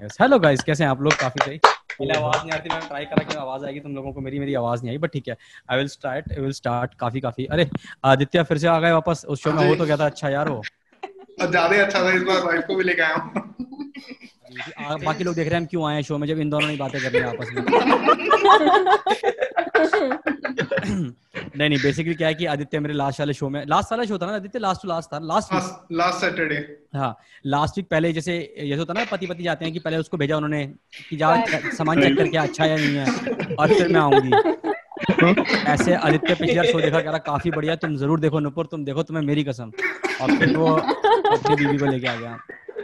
Hello guys कैसे हैं आप लोग? काफ़ी सही। पहले आवाज़ नहीं आती मैं ट्राई करा कि आवाज़ आएगी तुम लोगों को मेरी मेरी आवाज़ नहीं आई बट ठीक है। I will start I will start काफ़ी काफ़ी। अरे आदित्य फिर से आ गए वापस उस शो में वो तो क्या था अच्छा यार वो। ज़्यादा अच्छा था इस बार वाइफ को भी लेके आया हूँ। बाकी लोग देख रहे हैं हम क्यों आए शो में जब इन दोनों ने बातें कर रही हैं आपस में? नहीं नहीं बेसिकली क्या है कि आदित्य मेरे लास्ट वाले शो में लास्ट वाला शो था ना आदित्य? लास्ट टू लास्ट था लास्ट लास्ट सैटरडे हाँ लास्ट वीक पहले जैसे जैसे होता ना पति पति जाते हैं कि पहले उसको भेजा उन्होंने कि जा सामान चेक करके अच्छा या नहीं है? और फिर मैं आऊँगी। ऐसे आदित्य पिछले शो देखा कह रहा काफ़ी बढ़िया तुम ज़रूर देखो नुपुर तुम देखो तुम्हें मेरी कसम। और फिर वो अपनी बीवी को लेके आ गया।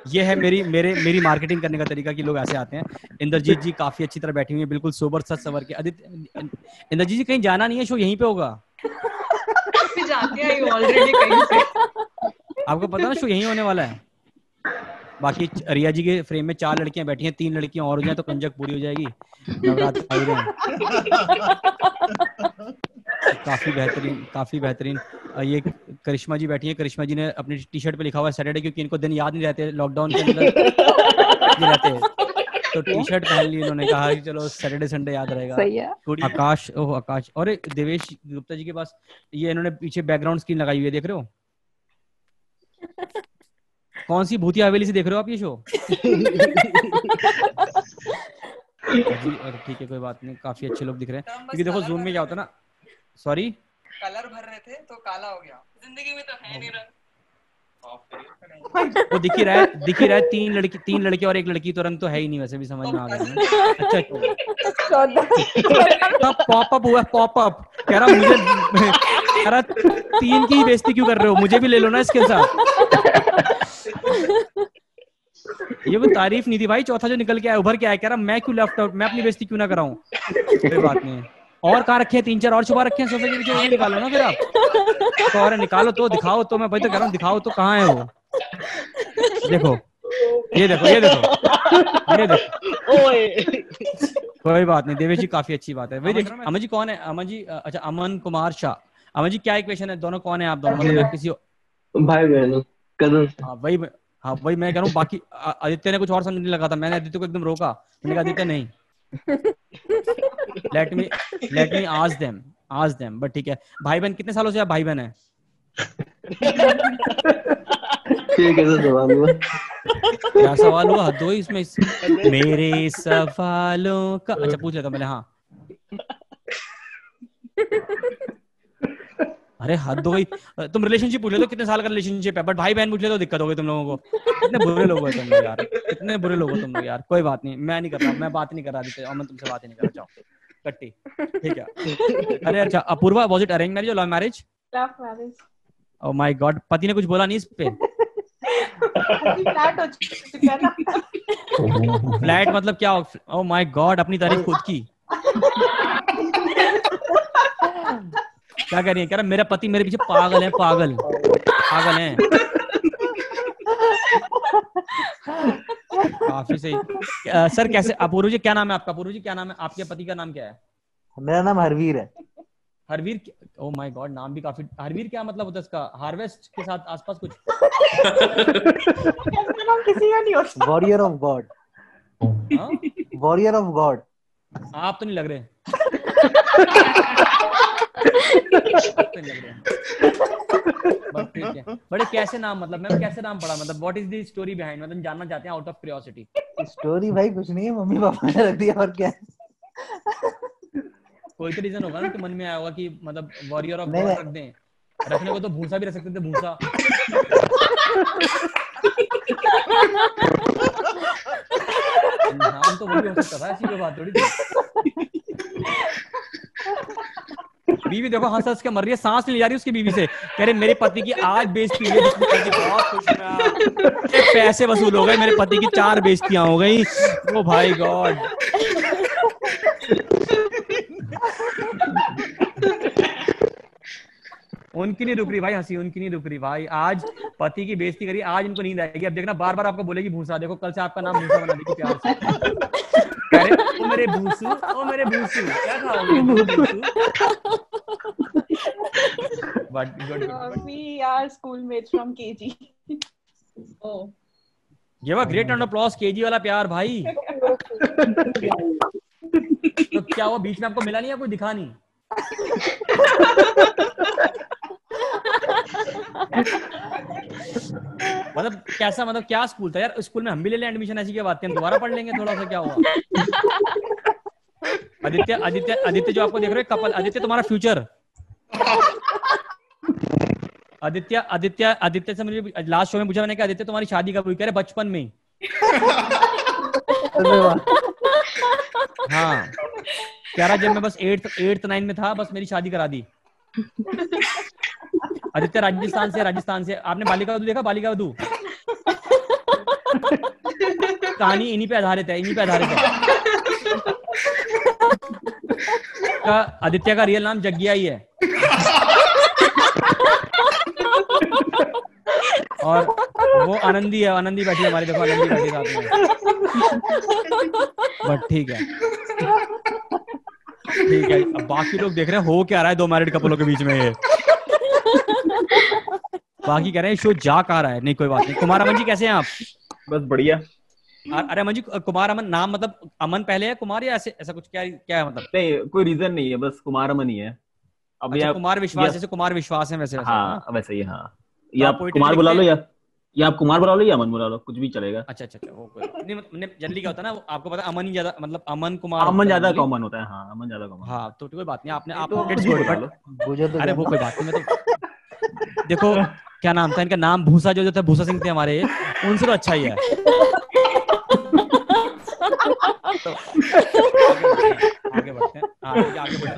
ये है मेरी मेरे मेरी मार्केटिंग करने का तरीका कि लोग ऐसे आते हैं। इंद्रजीत जी काफ़ी अच्छी तरह बैठी हुई है बिल्कुल सोबर सच सवर के। आदित्य इंद्रजीत जी कहीं जाना नहीं है शो यहीं पे होगा? आपको पता ना शो यहीं होने वाला है? बाकी रिया जी के फ्रेम में चार लड़कियाँ बैठी हैं तीन लड़कियाँ और हो जाए तो कंजक पूरी हो जाएगी। नवरात्र काफ़ी बेहतरीन काफ़ी बेहतरीन। ये करिश्मा जी बैठी है। करिश्मा जी ने अपनी टी शर्ट पे लिखा हुआ है सैटरडे क्योंकि इनको दिन याद नहीं रहते। लॉकडाउन के अंदर नहीं रहते। तो टी शर्ट पहन ली इन्होंने कहा कि चलो सैटरडे संडे याद रहेगा। आकाश ओह आकाश। और देवेश गुप्ता जी के पास ये इन्होंने पीछे बैकग्राउंड स्क्रीन लगाई हुई है देख रहे हो? कौन सी भूतिया हवेली से देख रहे हो आप ये शो ठीक है कोई बात नहीं। काफ़ी अच्छे लोग दिख रहे हैं। क्योंकि देखो जूम में क्या होता है ना सॉरी कलर भर रहे थे तो काला हो गया। तो है वो दिख ही रहा है, दिख ही रहा है, तीन लड़की, तीन लड़के और एक लड़की तो रंग तो है ही नहीं वैसे भी समझ में आ गया अच्छा पॉप अप हुआ पॉप अप कह रहा, मुझे कह रहा, तीन की बेइज्जती क्यों कर रहे हो? मुझे भी ले लो ना इसके साथ। ये वो तारीफ़ नहीं थी। भाई, चौथा जो निकल के आया, उभर के आया, कह रहा, मैं क्यों लेफ़्ट आउट मैं अपनी बेइज्जती क्यों ना कराऊं? कोई बात नहीं और कहा रखे हैं? तीन चार और छुपा रखे हैं सोफे के पीछे ये निकालो ना फिर आप। तो और निकालो तो दिखाओ तो मैं भाई तो कह रहा हूँ दिखाओ तो कहाँ है वो? देखो ये देखो ये देखो ये देखो। कोई बात नहीं देवेश जी काफ़ी अच्छी बात है। वही देख रहा अमन जी कौन है? अमन जी अच्छा अमन कुमार शाह। अमन जी क्या इक्वेशन है? दोनों कौन है आप दोनों? मतलब किसी भाई बहन कज़न हाँ वही हाँ वही मैं कह रहा हूँ बाकी आदित्य ने कुछ और समझने लगा था। मैंने आदित्य को एकदम रोका। मैंने कहा आदित्य नहीं। लेट मी लेट मी आज देम आज देम बट ठीक है। भाई बहन कितने सालों से आप भाई बहन है कैसे सवाल हुआ। क्या सवाल हुआ? दो ही इसमें इस... मेरे सवालों का अच्छा पूछ लेता मैंने हाँ। अरे हद हो गई। तुम रिलेशनशिप पूछ ले तो कितने साल का रिलेशनशिप है? बट भाई बहन पूछ ले तो दिक्कत हो गई तुम लोगों को। कितने बुरे लोग हो तुम लोग यार। कितने बुरे लोग हो तुम लोग यार। कोई बात नहीं मैं नहीं कर रहा मैं बात नहीं कर रहा और मैं तुमसे बात ही नहीं कर रहा। कट्टी। ठीक है। अरे अच्छा Apurva was it arrange marriage और love marriage love marriage oh my God पति ने कुछ बोला नहीं इस पे? फ्लैट मतलब क्या ओ माय गॉड अपनी तारीफ़ खुद की। क्या कह रही है? कह रहा मेरा पति मेरे पीछे पागल है पागल। पागल है। काफ़ी सही। आ, सर कैसे अपूर्व जी क्या नाम है आपका? अपूर्व जी क्या नाम है? आपके पति का नाम क्या है? मेरा नाम हरवीर है। हरवीर ओ माय गॉड नाम भी काफ़ी हरवीर क्या मतलब होता है इसका? हार्वेस्ट के साथ आसपास कुछ? नाम किसी का नहीं होता। Warrior of God warrior of God आप तो नहीं लग रहे। बड़े कैसे नाम मतलब मैम कैसे नाम पड़ा? मतलब what is the story behind मतलब जानना चाहते हैं आउट ऑफ़ क्यूरियोसिटी स्टोरी भाई कुछ नहीं है मम्मी पापा ने रख दिया और क्या? कोई तो रीजन होगा ना कि मन में आया होगा कि मतलब वॉरियर ऑफ़ गॉड रख दें। रखने को तो भूसा भी रख सकते थे भूसा। नाम तो वही हो सकता था ऐसी कोई बात थोड़ी बीवी देखो हंस हंस के मर रही है, सांस नहीं जा रही उसकी बीवी से। कह रहे, मेरे पति की आज बेइज्जती हुई बहुत खुश पैसे वसूल हो गए, मेरे पति की चार बेइज्जतियाँ हो गई। ओ भाई गॉड। उनकी नहीं रुक रही भाई, हँसी उनकी नहीं रुक रही भाई। आज पति की बेइज्जती करी, आज इनको नींद आएगी। अब देखना बार बार आपको बोलेगी, भूसा, देखो, कल से आपका नाम भूसा बना देगी प्यार से। ओ मेरे भूसू, ओ मेरे भूसू, क्या खाओगे, Bhusu? But good, good, Uh, we are schoolmates from KG. Oh. Give a great round applause KG वाला प्यार भाई तो क्या हुआ बीच में आपको मिला नहीं या कोई दिखा नहीं मतलब कैसा मतलब क्या स्कूल था यार स्कूल में हम भी ले लें एडमिशन ऐसी क्या बात है दोबारा पढ़ लेंगे थोड़ा सा क्या हुआ आदित्य आदित्य आदित्य जो आपको देख रहे हो कपल आदित्य तुम्हारा फ्यूचर आदित्य आदित्य आदित्य से मुझे लास्ट शो में पूछा मैंने कि आदित्य तुम्हारी शादी कब हुई? कह रहे बचपन में हाँ. कह रहा जब मैं बस एट्थ एट्थ नाइन में था बस मेरी शादी करा दी. आदित्य राजस्थान से राजस्थान से. आपने बालिका वधू देखा? बालिका वधू? कहानी इन्हीं पे आधारित है इन्हीं पे आधारित है. का आदित्य का रियल नाम जग्गिया ही है। और वो आनंदी है, आनंदी बैठी हमारी देखो आनंदी बैठी साथ में। बट ठीक है। ठीक है, अब बाकी लोग देख रहे हैं, हो क्या रहा है दो मैरिड कपलों के बीच में ये? बाकी कह रहे हैं शो जा कहा रहा है? नहीं, कोई बात नहीं। कुमार अमन जी, कैसे हैं आप? बस बढ़िया। अरे अमन जी कुमार अमन नाम मतलब अमन पहले है कुमार या ऐसे ऐसा कुछ क्या क्या है मतलब? नहीं कोई रीजन नहीं है बस कुमार अमन ही है। अब अच्छा या कुमार विश्वास जैसे कुमार विश्वास है वैसे वैसे हाँ हाँ? वैसे ही हाँ। तो या आप कुमार बुला लो या या आप कुमार बुला लो या अमन बुला लो कुछ भी चलेगा। अच्छा अच्छा अच्छा वो कोई नहीं। मतलब जनरली क्या होता है ना आपको पता अमन ही ज़्यादा मतलब अमन कुमार अमन ज़्यादा कॉमन होता है हाँ अमन ज़्यादा कॉमन हाँ तो कोई बात नहीं आपने आप तो तो अरे वो कोई बात नहीं मैं तो देखो क्या नाम था इनका? नाम भूसा जो जो था भूसा सिंह थे हमारे उनसे तो अच्छा ही है। तो हैं हाँ,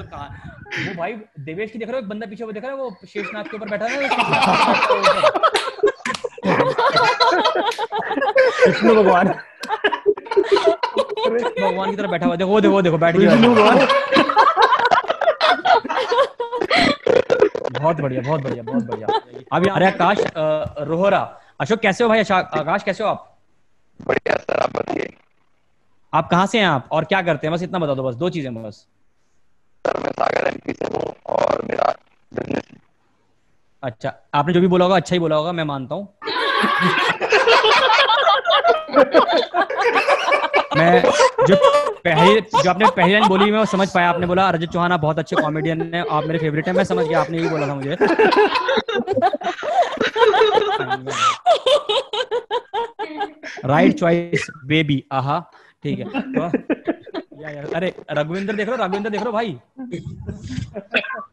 तो वो भाई देवेश की देख रहे हो एक बंदा पीछे वो देख रहे हो वो शेषनाग के ऊपर बैठा है। विष्णु भगवान भगवान की तरफ़ बैठा हुआ देखो वो देखो वो देखो बैठ गया बहुत बढ़िया बहुत बढ़िया बहुत बढ़िया अभी अरे आकाश रोहरा अशोक कैसे हो भाई आकाश कैसे हो आप बढ़िया सर आप आप कहाँ से हैं आप? और क्या करते हैं? बस इतना बता दो बस दो चीज़ें बस। सर मैं सागर एमपी से हूँ और मेरा बिज़नेस अच्छा आपने जो भी बोला होगा अच्छा ही बोला होगा मैं मानता हूँ। मैं जो पहली जो आपने पहली लाइन बोली मैं वो समझ पाया। आपने बोला रजत चौहान आप बहुत अच्छे कॉमेडियन हैं आप मेरे फेवरेट हैं। मैं समझ गया आपने यही बोला था मुझे। राइट चॉइस बेबी आहा। ठीक है। तो, या यार अरे रघुविंदर देख रहे हो रघुविंदर देख रहे हो भाई।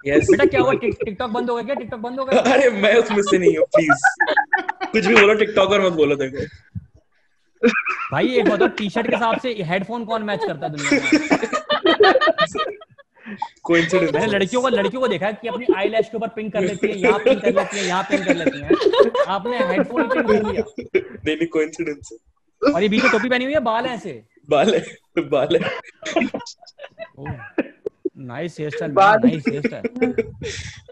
यस बेटा क्या हुआ? टिकटॉक बंद हो गया क्या? टिकटॉक बंद हो गया? अरे मैं उसमें से नहीं हूँ प्लीज़ कुछ भी बोलो टिकटॉकर मत बोलो देखो। भाई एक बताओ टी शर्ट के हिसाब से हेडफोन कौन मैच करता है दुनिया कोइंसिडेंस मैंने लड़कियों को लड़कियों को देखा है कि अपनी आई के ऊपर पिंक कर लेती है यहाँ पिंक कर लेती है यहाँ पिंक कर लेती है। आपने हेडफोन पिंक कर लिया? नहीं नहीं कोइंसिडेंस और ये बीच में टोपी पहनी हुई है बाल है ऐसे? बाल है बाल। है nice hairstyle nice hairstyle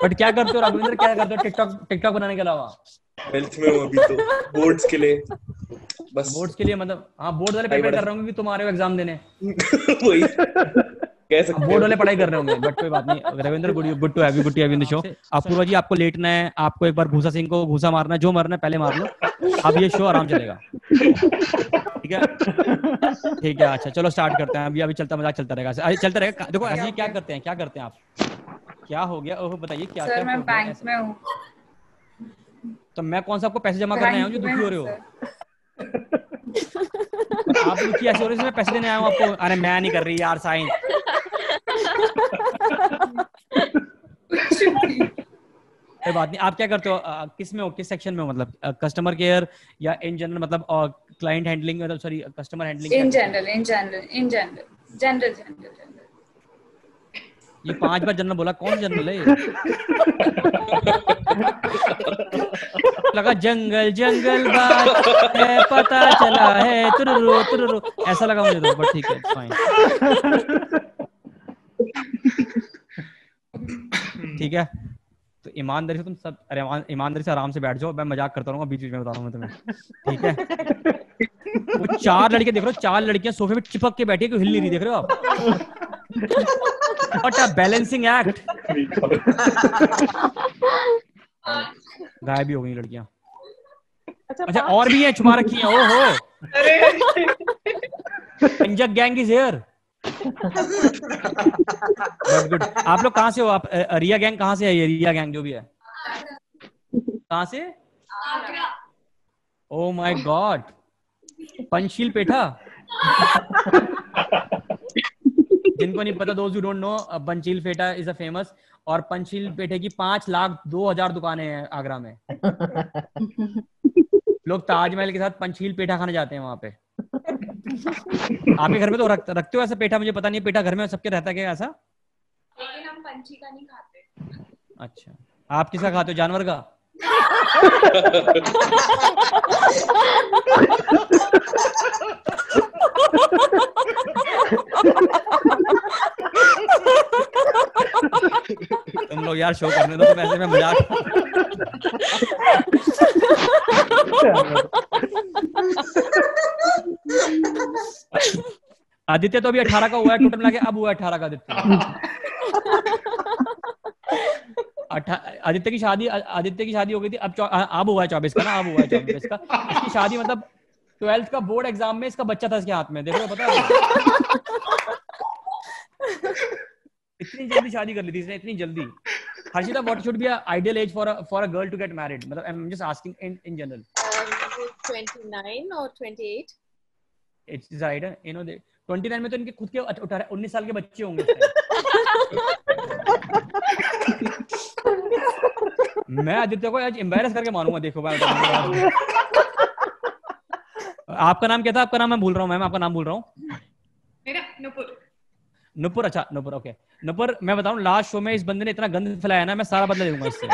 but क्या करते हो राघवेंद्र क्या करते हो टिकटॉक टिकटॉक बनाने के अलावा? हेल्थ में हूँ अभी तो बोर्ड्स के लिए। बस। बोर्ड्स के लिए मतलब हाँ बोर्ड वाले पेपर कर रहा हूँ कि तुम आ रहे हो एग्ज़ाम देने। वही। कह सकते बोर्ड वाले पढ़ाई कर रहे होंगे बट कोई बात नहीं। Ravindra good good to have you good to have in the show Apurva ji आपको लेटना है आपको एक बार भूसा सिंह को घूसा मारना है जो मारना है पहले मार लो। अब ये शो आराम चलेगा। ठीक है? ठीक है अच्छा चलो स्टार्ट करते हैं। अभी अभी चलता मज़ाक चलता रहेगा। चलता रहेगा। देखो ऐसे क्या करते हैं क्या करते हैं आप? क्या हो गया? ओह बताइए क्या सर मैं बैंक में हूँ। तो मैं कौन सा आपको पैसे जमा करने आया हूँ जो दुखी हो रहे हो? आप दुखी रहे हैं पैसे देने आया हूँ आपको? अरे मैं नहीं कर रही यार साइन। कोई बात नहीं आप क्या करते हो? किसमें हो? किस सेक्शन में हो? मतलब कस्टमर केयर या इन जनरल मतलब क्लाइंट हैंडलिंग मतलब sorry customer handling in general in general in general general general ये पाँच बार जनरल बोला, कौन जनरल है? लगा, जंगल जंगल बात है, पता चला है, तुरुरु तुरुरु। ऐसा लगा मुझे तो बट ठीक है फाइन ठीक है? तो ईमानदारी से तुम सब, अरे, ईमानदारी से आराम से बैठ जाओ, मैं मज़ाक करता रहूँगा बीच बीच में बता रहा तुम्हें। ठीक है? वो चार लड़के देख रहे हो, चार लड़कियाँ सोफे पे चिपक के बैठी है, कोई हिल नहीं रही, देख रहे हो आप? What a balancing act. गायब ही हो गई लड़कियाँ। अच्छा अच्छा और भी है छुपा रखी है ओहो। Pankaj gang is here good good आप लोग कहाँ से हो? आप रिया गैंग कहाँ से है? ये रिया गैंग जो भी है। कहाँ से? Oh my God Panchsheel petha? जिनको नहीं पता दोस्त you don't know Panchsheel petha is a famous और पंचशील पेठे की पाँच लाख दो हज़ार दुकानें हैं आगरा में। लोग ताजमहल के साथ पंचशील पेठा खाने जाते हैं वहाँ पे। आपके घर में तो रख, रखते हो ऐसा पेठा मुझे पता नहीं है पेठा घर में सबके रहता क्या ऐसा? लेकिन हम पंछी का नहीं खाते। अच्छा। आप किसका खाते हो? जानवर का? तुम लोग यार शो करने दो, वैसे मैं मज़ाक आदित्य तो अभी अठारह का हुआ है, टोटल मिला के अब हुआ है अठारह का आदित्य। आदित्य की शादी आदित्य की शादी हो गई थी अब अब हुआ है चौबीस का ना अब हुआ है चौबीस का। इसकी शादी मतलब ट्वेल्थ का बोर्ड एग्ज़ाम में इसका बच्चा था इसके हाथ में देख पता है? इतनी जल्दी शादी कर ली थी इसने इतनी जल्दी। Harshita what should be ideal age for for a girl to get married मतलब I am just asking in in general twenty nine और twenty eight it's right you know they 29 में तो इनके खुद के 18 19 साल के बच्चे होंगे इस time। मैं आदित्य को आज एम्बेरस करके मारूँगा देखो मैं। आपका नाम क्या था? आपका नाम मैं भूल रहा हूँ मैम आपका नाम भूल रहा हूँ। मेरा नुपुर। नुपुर अच्छा नुपुर ओके नुपुर मैं बताऊँ लास्ट शो में इस बंदे ने इतना गंद फैलाया ना मैं सारा बदला दूँगा इससे।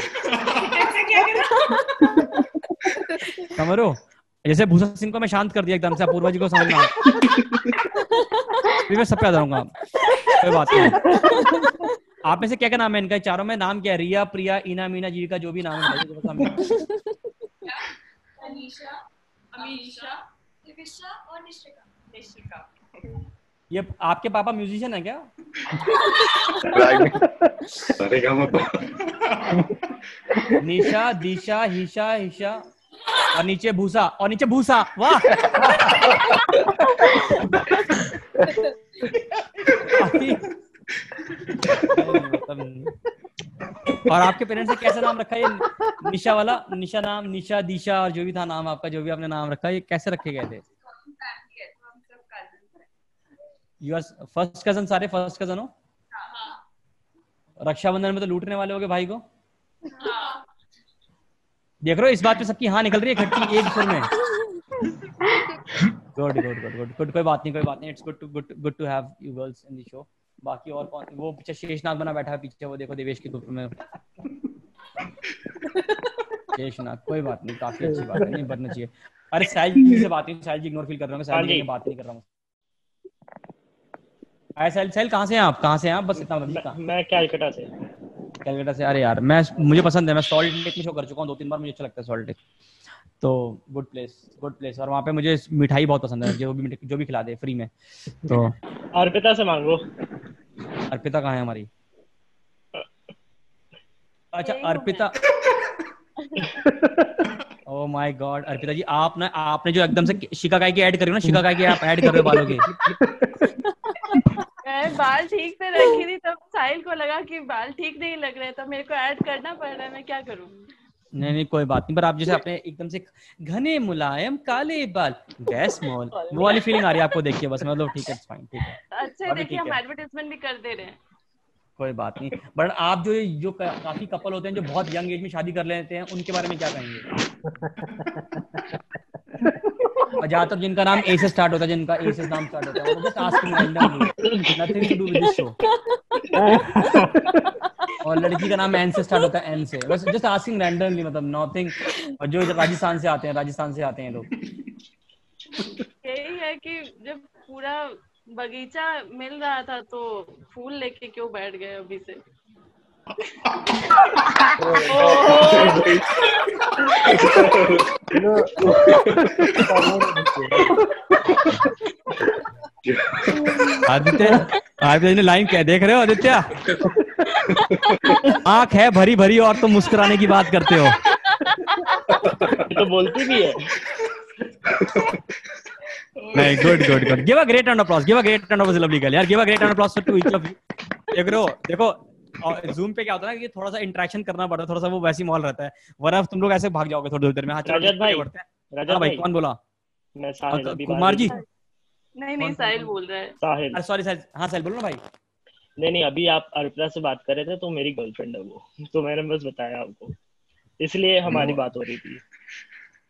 हो जैसे भूसा सिंह को मैं शांत कर दिया एकदम से अपूर्वा जी को समझ में फिर मैं सब पे आ जाऊँगा। कोई बात नहीं। आप में से क्या क्या नाम है? इनका चारों में नाम क्या है? रिया प्रिया ईना मीना जी का जो भी नाम है बताइए, जो सामने। अनीशा अमीशा दिविशा और निश्चिका निशिका। ये आपके पापा म्यूजिशियन है क्या? निशा दिशा हिशा हिशा और नीचे भूसा। और नीचे भूसा। वाह! और आपके पेरेंट्स ने कैसा नाम रखा? है ये निशा वाला, निशा नाम, निशा, दिशा और जो भी था नाम आपका, जो भी आपने नाम रखा, ये कैसे रखे गए थे? यू आर फ़र्स्ट कज़न सारे फ़र्स्ट कज़न हो? रक्षाबंधन में तो लूटने वाले होगे भाई को? देख रहे हो, इस बात पे सबकी हाँ निकल रही है खट्टी एक सुर में। Good good good good good कोई बात नहीं, कोई बात नहीं it's good to good good to have you girls in the show बाकी और कौन वो पीछे शेषनाग बना बैठा है पीछे वो देखो देवेश के ग्रुप में। शेषनाग कोई बात नहीं काफ़ी अच्छी बात है नहीं बनना चाहिए। अरे साहिल जी से बात नहीं साहिल जी इग्नोर फील कर रहा हूँ साहिल जी। बात नहीं कर रहा हूँ। अरे साहिल साहिल कहाँ से हैं आप? कहाँ से हैं आप? बस इतना बताइए कहाँ? मैं कैलकाटा से। कैलकाटा से? अरे यार मैं मुझे पसंद है मैं सॉल्ट लेक में शो कर चुका हूँ दो तीन बार मुझे अच्छा लगता है सॉल्ट लेक तो गुड प्लेस गुड प्लेस और वहाँ पे मुझे मिठाई बहुत पसंद है जो भी जो भी खिला दे फ्री में। तो अर्पिता से मांगो। अर्पिता कहाँ है हमारी? अच्छा Arpita oh my God Arpita ji आप ना आपने जो एकदम से शिकाकाई की ऐड करी ना ना शिकाकाई की आप ऐड कर रहे हो बालों की। मैं बाल ठीक से रखी थी तब साहिल को लगा कि बाल ठीक नहीं लग रहे तो मेरे को ऐड करना पड़ रहा है मैं क्या करूँ? नहीं नहीं कोई बात नहीं पर आप जैसे अपने एकदम से घने मुलायम काले बाल गैस मॉल वो वाली फीलिंग आ रही है आपको देखिए बस मतलब ठीक है फाइन ठीक है। अच्छा देखिए हम एडवर्टाइजमेंट भी कर दे रहे हैं। कोई बात नहीं बट आप जो जो काफ़ी कपल होते हैं जो बहुत यंग एज में शादी कर लेते हैं उनके बारे में क्या कहेंगे? और ज़्यादातर जिनका नाम ए से स्टार्ट होता है, जिनका ए से नाम स्टार्ट होता है, वो just asking nothing to do with this show और लड़की का नाम एन से स्टार्ट होता है एन से। बस जस्ट आस्किंग रैंडमली मतलब नथिंग और जो राजस्थान से आते हैं, राजस्थान से आते हैं लोग। यही है कि जब पूरा बगीचा मिल रहा था तो फूल लेके क्यों बैठ गए अभी से? आदित्य आदित्य ने लाइन क्या देख रहे हो आदित्य? आँख है भरी भरी और तुम मुस्कुराने की बात करते हो। तो बोलती भी है। नहीं good good good give a great round of applause give a great round of lovely girl यार give a great round of applause to each of you देख रहे देखो जूम पे क्या होता है ना कि थोड़ा सा इंटरेक्शन करना पड़ता है थोड़ा सा वो वैसी माहौल रहता है। वरना तुम लोग ऐसे भाग जाओगे थोड़ी देर में। हाँ रजत भाई। रजत हाँ भाई। कौन बोला? मैं साहिल अभी कुमार जी? नहीं नहीं साहिल बोल? रहा है। साहिल। सॉरी सर हाँ साहिल बोलो ना भाई। नहीं नहीं अभी आप अर्पिता से बात कर रहे थे तो मेरी गर्लफ्रेंड है वो। तो मैंने बस बताया आपको। इसलिए हमारी बात हो रही थी।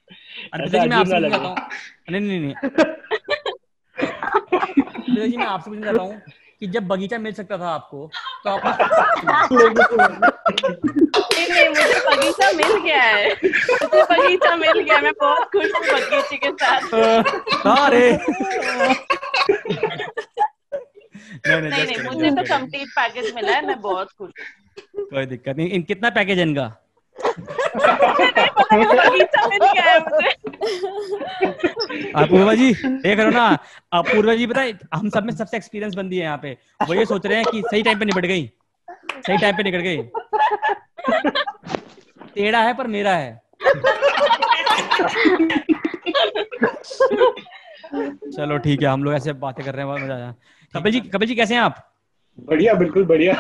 अर्पिता जी मैं आपसे पूछना चाहता हूँ। नहीं नहीं नहीं। अर्पिता जी मैं आपसे पूछना चाहता हूँ। कि जब बगीचा मिल सकता था आपको तो आप नहीं नहीं मुझे बगीचा मिल गया है। मुझे बगीचा मिल गया मैं बहुत खुश हूँ बगीचे के साथ। अरे नहीं नहीं नहीं मुझे तो कंप्लीट पैकेज मिला है मैं बहुत खुश हूँ। कोई दिक्कत नहीं। इन कितना पैकेज है इनका? अपूर्वा जी देख रहे हो ना? अपूर्वा जी पता है, हम सब में सबसे एक्सपीरियंस बंदी है यहाँ पे। वो ये सोच रहे हैं कि सही टाइम पे निपट गई। सही टाइम पे निकल गई। टेढ़ा है पर मेरा है। चलो ठीक है, हम लोग ऐसे बातें कर रहे हैं, बहुत मज़ा आया। कपिल जी कपिल जी कैसे हैं आप? बढ़िया, बिल्कुल बढ़िया।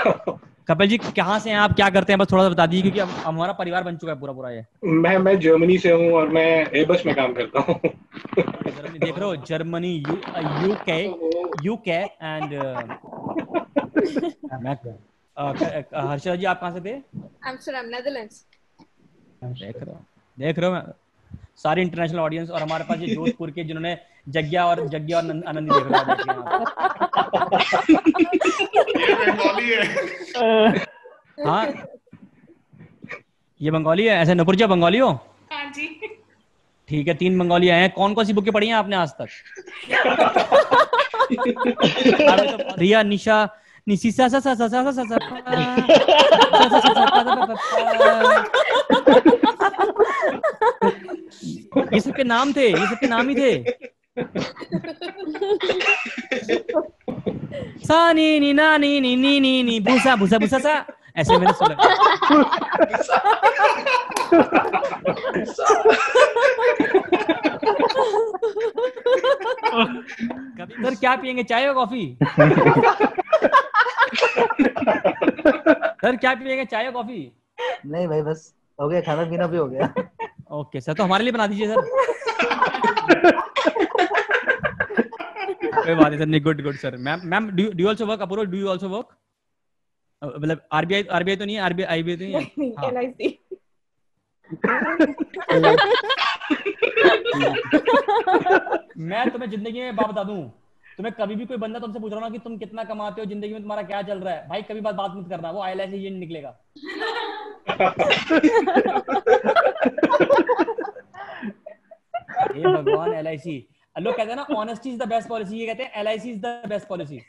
कपिल जी कहाँ से हैं आप? क्या करते हैं? बस थोड़ा सा बता दीजिए क्योंकि अब हमारा परिवार बन चुका है पूरा पूरा ये। मैं मैं जर्मनी से हूँ और मैं एबस में काम करता हूँ। देख रहे हो Germany you UK UK and मैं हर्षदा जी आप कहाँ से थे? देख रहे हो देख रहे हो मैं सारी इंटरनेशनल ऑडियंस और हमारे पास ये जोधपुर के जिन्होंने जग्या और जग्या और नंद- आनंदी देख रहे हो है। हाँ? ये बंगाली है? ऐसे नपुरजा बंगाली हो? हाँ जी। ठीक है तीन बंगाली आए हैं। कौन कौन सी बुकें पढ़ी हैं आपने आज तक? तो रिया निशा सा सा सा सा सा सा सा सा सा सा ये सबके नाम थे ये सबके नाम ही थे सा नी नी ना नी नी नी नी नी भूसा भूसा भूसा सा। ऐसे मैंने सुना। कभी सर क्या पियेंगे? चाय और कॉफ़ी? सर क्या पियेंगे? चाय और कॉफ़ी? नहीं भाई बस हो गया खाना पीना भी हो गया। ओके सर तो हमारे लिए बना दीजिए सर। कोई बात नहीं नहीं good good sir ma'am ma'am do do also work Apurva do you also work मतलब आरबीआई आरबीआई तो नहीं है? आरबीआई आईबीआई तो नहीं है? हाँ। मैं तुम्हें ज़िंदगी में बात बता दूँ। तुम्हें कभी भी कोई बंदा तुमसे पूछ रहा हो ना कि तुम कितना कमाते हो ज़िंदगी में तुम्हारा क्या चल रहा है? भाई कभी बात बात मत करना। वो आईएलएस ये निकलेगा। हे भगवान एल आई सी लोग कहते हैं ना honesty is the best policy ये कहते हैं L I C is the best policy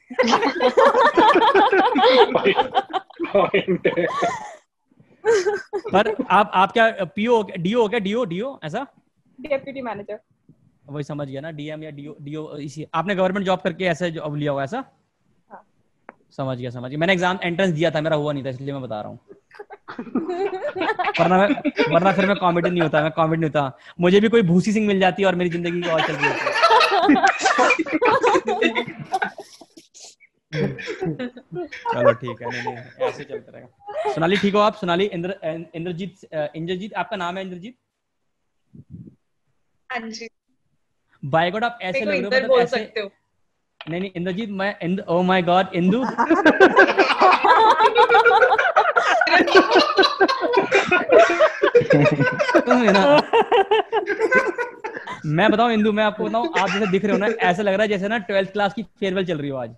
पर आप आप क्या पीओ डीओ क्या डीओ डीओ ऐसा? डेप्यूटी मैनेजर वही समझ गया ना डीएम या डीओ डीओ इसी आपने गवर्नमेंट जॉब करके ऐसे जॉब लिया हुआ ऐसा। समझ गया समझ गया। मैंने एग्ज़ाम एंट्रेंस दिया था मेरा हुआ नहीं था इसलिए मैं बता रहा हूँ। वरना मैं वरना फिर मैं कॉमेडी नहीं होता मैं कॉमेडी नहीं होता। मुझे भी कोई भूसी सिंह मिल जाती है और मेरी ज़िंदगी और चल रही चलो ठीक है नहीं नहीं ऐसे चलता रहेगा। सोनाली ठीक हो आप? सोनाली इंद्र इंद्रजीत इंद्रजीत आपका नाम है इंद्रजीत? हाँ जी। बाय गॉड आप ऐसे लग रहे हो मतलब ऐसे सकते हो। नहीं नहीं इंद्रजीत मैं इंद ओ माय गॉड इंदु। मैं बताऊँ इंदु मैं आपको बताऊँ आप जैसे दिख रहे हो ना ऐसा लग रहा है जैसे ना ट्वेल्थ क्लास की फेयरवेल चल रही हो आज।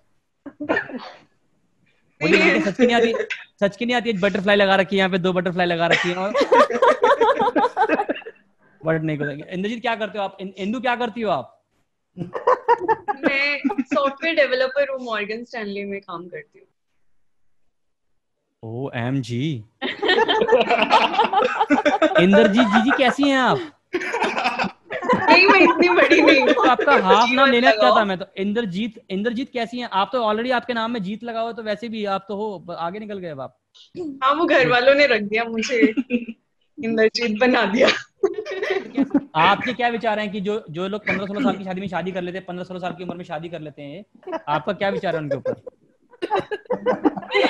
मुझे सच की नहीं आती सच की नहीं आती बटरफ्लाई लगा रखी है यहाँ पे दो बटरफ्लाई लगा रखी है और बट नहीं इंद्रजीत क्या करते हो आप? इंदु क्या करती हो आप? मैं सॉफ्टवेयर डेवलपर हूँ मॉर्गन स्टैनली में काम करती हूँ। ओ एम जी इंद्रजीत जी जी कैसी हैं आप? नहीं मैं इतनी बड़ी नहीं हूँ। तो आपका हाफ़ नाम लेना लगाओ। चाहता मैं तो। इंद्रजीत इंद्रजीत कैसी हैं? आप तो ऑलरेडी आपके नाम में जीत लगा हुआ तो वैसे भी आप तो हो आगे निकल गए आप। हाँ वो घर वालों ने रख दिया मुझे। इंद्रजीत बना दिया। आपके क्या विचार हैं कि जो जो लोग पंद्रह सोलह साल की शादी में शादी कर लेते हैं पंद्रह सोलह साल की उम्र में शादी कर लेते हैं आपका क्या विचार है उनके ऊपर?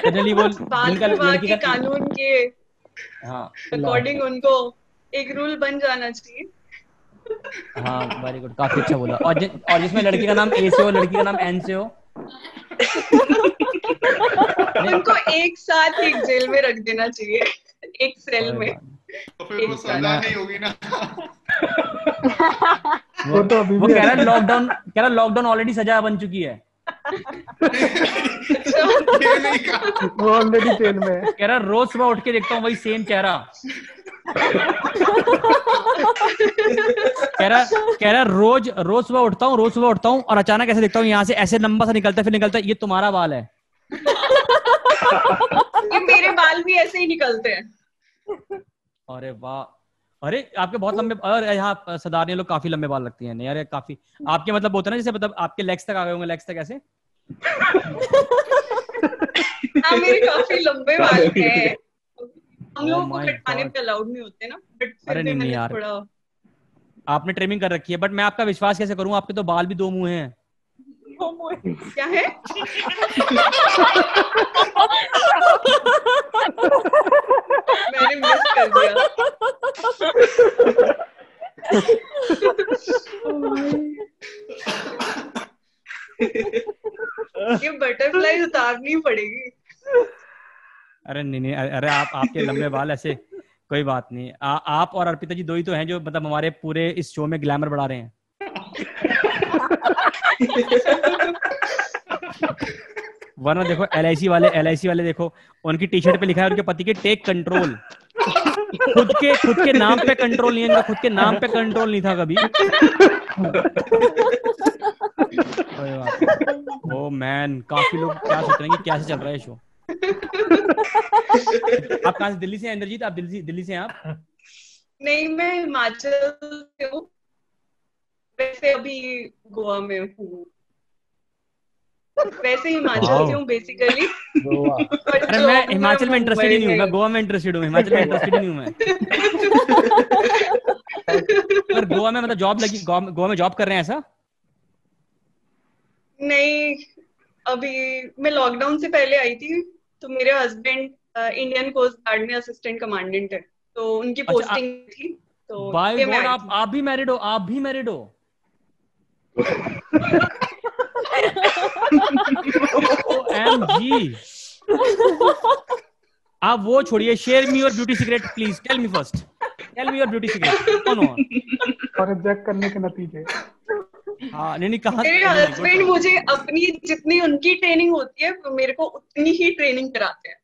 जनरली वो जिनका लड़की का कानून के हाँ अकॉर्डिंग उनको एक रूल बन जाना चाहिए। हाँ वेरी गुड काफ़ी अच्छा बोला। और जि, और जिसमें लड़की का नाम ए से हो लड़की का नाम एन से हो। उनको एक साथ एक जेल में रख देना चाहिए एक सेल में। तो फिर वो सजा नहीं होगी ना। वो तो अभी वो कह रहा है लॉकडाउन कह रहा लॉकडाउन ऑलरेडी सजा बन चुकी है। वो ऑलरेडी जेल में है। कह रहा रोज सुबह उठ के देखता हूँ वही सेम चेहरा। कह रहा कह रहा रोज रोज सुबह उठता हूँ रोज सुबह उठता हूँ और अचानक ऐसे देखता हूँ यहाँ से ऐसे लंबा सा निकलता है फिर निकलता है ये तुम्हारा बाल है। ये मेरे बाल भी ऐसे ही निकलते हैं। अरे वाह। अरे आपके बहुत लंबे अरे यहाँ सदारनी लोग काफ़ी लंबे बाल लगती हैं नहीं अरे काफ़ी आपके मतलब होता है ना जैसे मतलब आपके लेग्स तक आ गए होंगे लेग्स तक ऐसे? हाँ मेरे काफ़ी लंबे बाल हैं हम Oh लोगों को कटवाने पे अलाउड नहीं होते ना बट अरे फिर भी नहीं, यार। थोड़ा आपने ट्रिमिंग कर रखी है बट मैं आपका विश्वास कैसे करूँ? आपके तो बाल भी दो मुँह हैं। क्या है मैंने मिस कर दिया ये बटरफ्लाई उतारनी पड़ेगी। अरे नहीं नहीं अरे अरे आप आपके लंबे बाल ऐसे कोई बात नहीं। आ, आप और अर्पिता जी दो ही तो हैं जो मतलब हमारे पूरे इस शो में ग्लैमर बढ़ा रहे हैं। वरना देखो एलआईसी वाले एलआईसी वाले देखो, उनकी टी शर्ट पे लिखा है, उनके पति के टेक कंट्रोल खुद के खुद के नाम पे कंट्रोल नहीं है खुद के नाम पे कंट्रोल नहीं था कभी. ओ मैन काफ़ी लोग क्या सोच रहे हैं कि कैसे चल रहा है शो आप कहाँ से, दिल्ली से हैं, इंद्रजीत? आप दिल्ली दिल्ली से हैं आप? नहीं, मैं हिमाचल से हूँ। वैसे अभी गोवा में हूँ। वैसे हिमाचल से हूँ बेसिकली अरे मैं हिमाचल में इंटरेस्टेड ही नहीं हूँ मैं गोवा में इंटरेस्टेड हूँ हिमाचल में इंटरेस्टेड नहीं हूँ मैं। अगर गोवा में मतलब जॉब लगी गोवा में- जॉब कर रहे हैं ऐसा? नहीं अभी मैं लॉकडाउन से पहले आई थी तो मेरे हस्बैंड इंडियन कोस्ट गार्ड में असिस्टेंट कमांडेंट है। तो उनकी अच्छा, पोस्टिंग थी तो आप आप भी मैरिड हो आप भी मैरिड हो? आप वो छोड़िए share me your beauty secret please tell me first tell me your beauty secret कौन हो और रिजेक्ट करने के नतीजे। हाँ नहीं नहीं कहा मेरे हस्बैंड मुझे अपनी जितनी उनकी ट्रेनिंग होती है वो मेरे को उतनी ही ट्रेनिंग कराते हैं।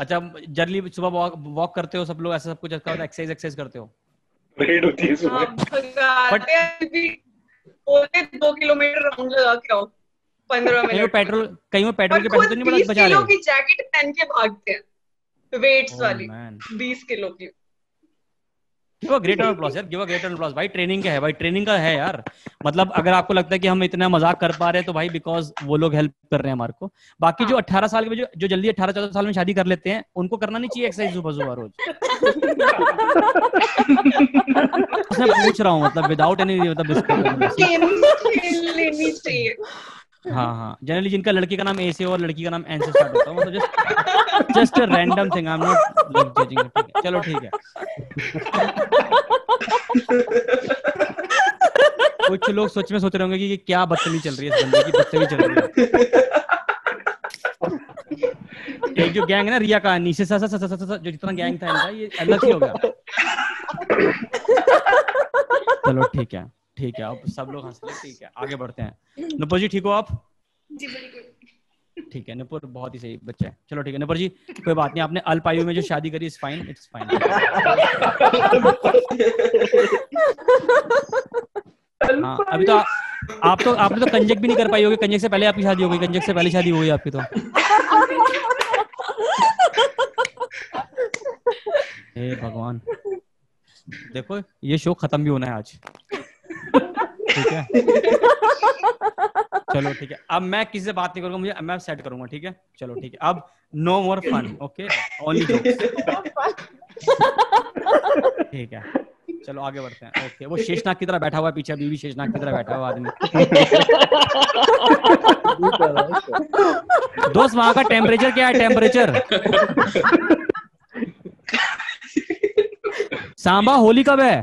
अच्छा जर्ली सुबह वॉक करते हो सब लोग? ऐसा सब कुछ एक्सरसाइज एक्सरसाइज करते हो? रेड होती है सुबह। हैं भी बोलते दो किलोमीटर राउंड लगा के आओ पंद्रह मिनट पेट्रोल कहीं पेट्रोल के पैसे तो नहीं बचा किलो की जैकेट पहन के भागते हैं वेट्स Oh, वाली बीस किलो की। गिव अ ग्रेट अप्लॉज यार गिव अ ग्रेट अप्लॉज भाई ट्रेनिंग का है भाई ट्रेनिंग का है यार। मतलब अगर आपको लगता है कि हम इतना मज़ाक कर पा रहे हैं तो भाई बिकॉज़ वो लोग हेल्प कर रहे हैं हमारे को। बाकी जो 18 साल के जो जो जल्दी 18 14 साल में शादी कर लेते हैं उनको करना नहीं चाहिए एक्सरसाइज सुबह सुबह रोज मैं पूछ रहा हूँ मतलब विदाउट एनी मतलब हाँ हाँ। जनरली जिनका लड़की का नाम ए से और लड़की का नाम एन से स्टार्ट होता है just just random thing I am not like judging चलो ठीक है। कुछ लोग सोच में सोच रहे होंगे कि ये क्या बदतमीजी चल रही है इस बंदे की, बदतमीजी चल रही है। एक जो गैंग है ना, रिया का नीचे सा सा सा सा, सा- जो जितना गैंग था इनका, ये अलग ही हो गया। चलो ठीक है। ठीक है अब सब लोग हंस रहे हैं, ठीक है आगे बढ़ते हैं। नुपुर जी ठीक हो आप? जी बिल्कुल। ठीक है नुपुर बहुत ही सही बच्चा है। चलो ठीक है नुपुर जी कोई बात नहीं आपने अल्प आयु में जो शादी करी इज़ फाइन इट्स फाइन हाँ अभी तो आ, आप तो आपने तो कंजक भी नहीं कर पाई होगी कंजक से पहले आपकी शादी हो गई कंजक से पहले शादी हो गई आपकी तो। हे भगवान देखो ये शो खत्म भी होना है आज। ठीक है? चलो ठीक है। अब मैं किसी से बात नहीं करूँगा? मुझे मैं सेट करूँगा ठीक है? चलो ठीक है। अब no more fun okay only ठीक है। चलो आगे बढ़ते हैं। ओके वो शेषनाग की तरह बैठा हुआ है पीछे अभी भी शेषनाग की तरह बैठा हुआ आदमी। दोस्त वहाँ का टेम्परेचर क्या है? टेम्परेचर सांबा होली कब है?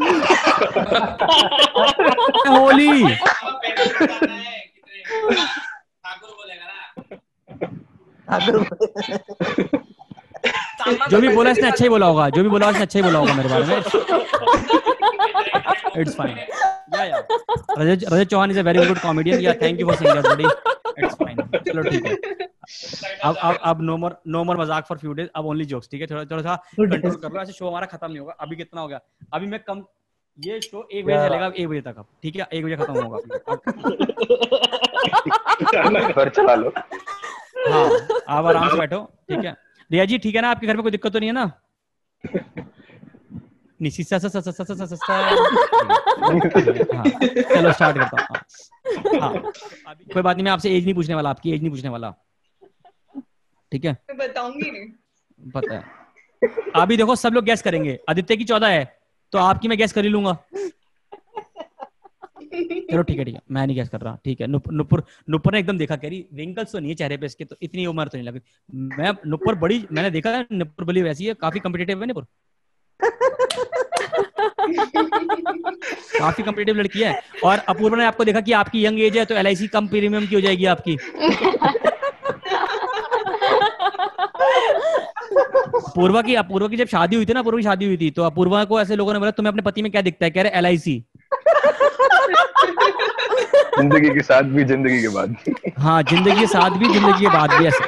होली। जो भी बोला इसने अच्छा ही बोला होगा जो भी बोला उसने अच्छा ही बोला होगा मेरे बारे में। It's fine yeah yeah Rajat Rajat Chauhan is a very good comedian yeah thank you for saying that buddy चलो ठीक है। अब अब अब मज़ाक फॉर फ्यू डेज़ अब ओनली जोक्स ठीक है? थोड़ा थोड़ा सा कंट्रोल कर लो। अच्छा, ऐसे शो हमारा खत्म नहीं होगा। अभी कितना हो गया? अभी मैं कम ये शो एक बजे चलेगा एक बजे तक अब ठीक है? एक बजे खत्म होगा चला लो। हाँ आप आराम से बैठो ठीक है? रिया जी ठीक है ना? आपके घर में कोई दिक्कत तो नहीं है ना? सा सा सा सा सा सा सा हाँ, चलो स्टार्ट करता हूँ। हाँ, कोई बात नहीं मैं आपसे एज नहीं पूछने वाला आपकी एज नहीं पूछने वाला। ठीक है? मैं बताऊँगी नहीं। पता है। अभी देखो सब लोग गैस करेंगे। आदित्य की चौदह है तो आपकी मैं गैस कर ही लूँगा। चलो ठीक है ठीक है। मैं नहीं गैस कर रहा। ठीक है नुप- नुपुर नुपुर ने एकदम देखा कह रही रिंकल्स तो नहीं है चेहरे पे इसके तो इतनी उम्र तो नहीं लगी मैं नुपुर बड़ी मैंने देखा है नुपुर बली वैसी है काफ़ी कम्पिटेटिव है नुपुर। काफ़ी कम्पिटेटिव लड़की है। और अपूर्वा ने आपको देखा कि आपकी यंग एज है तो एल कम प्रीमियम की हो जाएगी आपकी। पूर्वा की अपूर्वा की जब शादी हुई थी ना पूर्व की शादी हुई थी तो अपूर्वा को ऐसे लोगों ने बोला तुम्हें अपने पति में क्या दिखता है? कह रहे एल ज़िंदगी के साथ भी ज़िंदगी के बाद भी। हाँ ज़िंदगी के साथ भी ज़िंदगी के बाद भी ऐसे।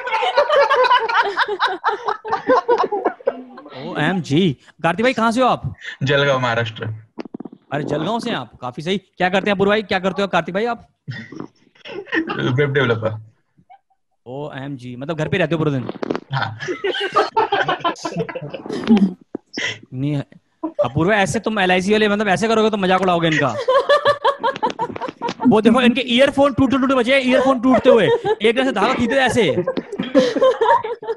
ओ एम जी कार्तिक भाई कहाँ से हो आप? जलगांव महाराष्ट्र। अरे जलगांव से आप? काफ़ी सही। क्या करते हैं भाई? क्या करते हो? कार्तिक भाई आप? Web developer. O M G मतलब घर पे रहते हो पूरे दिन? हाँ। नहीं अपूर्व ऐसे तुम एल वाले मतलब ऐसे करोगे तो मज़ाक उड़ाओगे इनका। वो देखो इनके ईयरफोन टूटे टूटे बचे ईयरफोन टूटते हुए। एक से धागा खींचते ऐसे।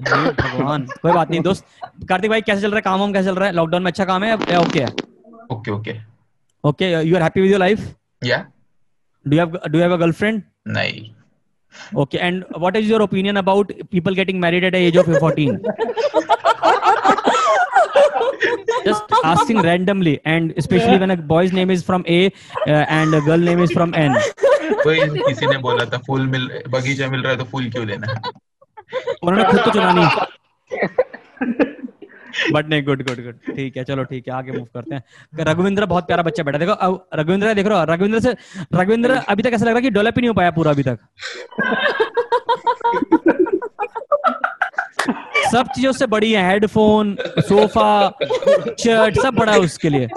भगवान कोई बात नहीं दोस्त। कार्तिक भाई कैसे चल रहा है? काम वाम कैसे चल रहा है? लॉकडाउन में अच्छा काम है या okay okay okay you are happy with your life या do have do have a girlfriend नहीं okay and what is your opinion about people getting married at age of 14 just asking randomly and especially yeah. when a boy's name is from a uh, and a girl name is कोई किसी ने बोला था फूल मिल बगीचा मिल रहा है तो फूल क्यों लेना? उन्होंने खुद तो चुनानी बट नहीं गुड गुड गुड ठीक है चलो ठीक है आगे मूव करते हैं। रघुविंद्र बहुत प्यारा बच्चा बैठा देखो अब रघुविंद्र देख रहे हो रघुविंद्र से रघुविंद्र अभी तक ऐसा लग रहा है कि डेवलप ही नहीं हो पाया पूरा अभी तक। सब चीज़ों से बड़ी है हेडफोन सोफा शर्ट सब बड़ा है उसके लिए।